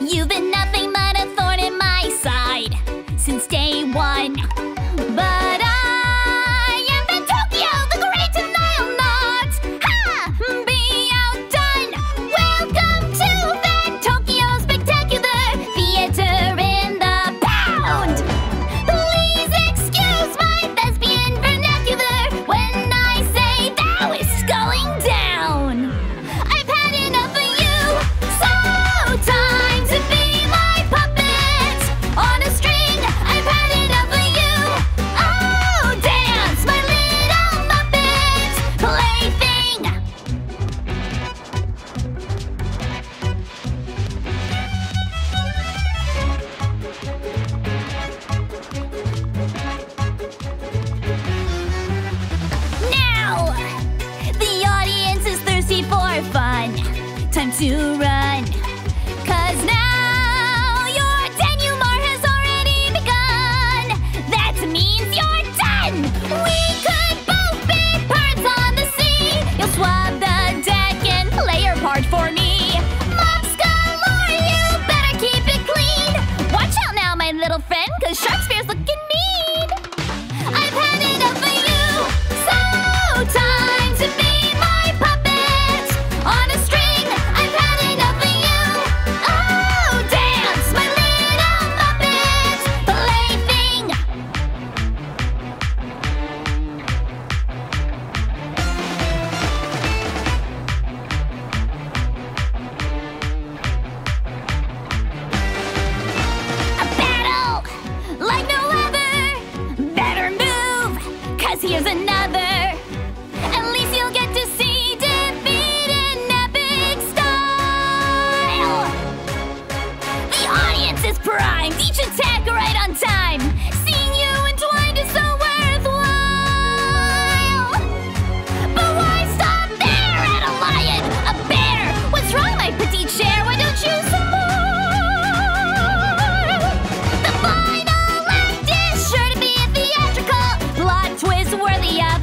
You've been nothing to run. reach a tag right on time. Seeing you entwined is so worthwhile. But why stop there at a lion, a bear? What's wrong, my petite chair? Why don't you some more? The final act is sure to be a theatrical plot twist worthy of.